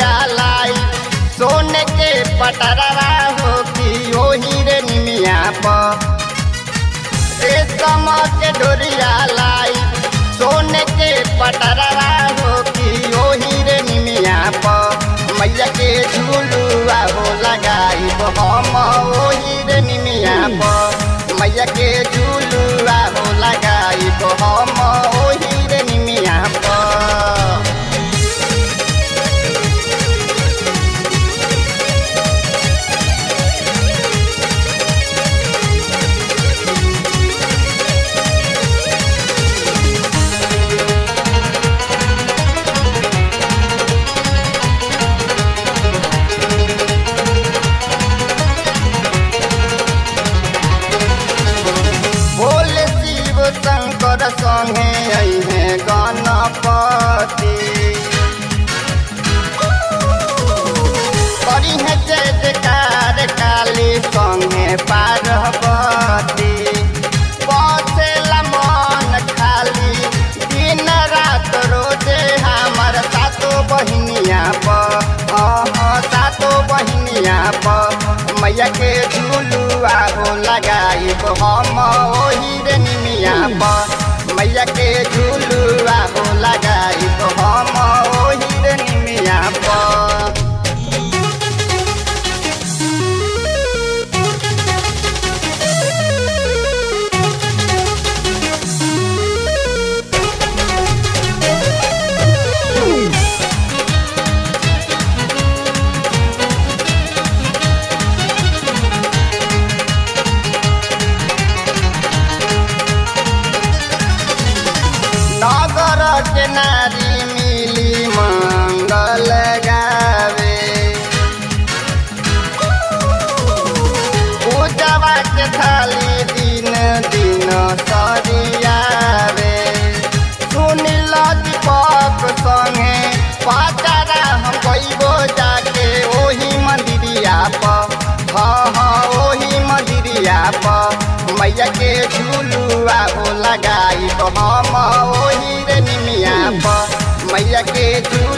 लाई सोने के पटरवा हो कि रेशम के डोरिया लाई सोने के पटरवा हो कि पर मैया के झूलुआ हो लगाई हम अहे गणपति करी है जयकार, काली संगे पार्वती मन खाली, दिन रात रोज़े हमार सातो बहिनिया पर सातो बहिनिया पर मैया के झूलुआ हो लगाई हम, ओही रे पर मैया के झूलुआ मामा ओ हिरनिमिया पर मैया के झूल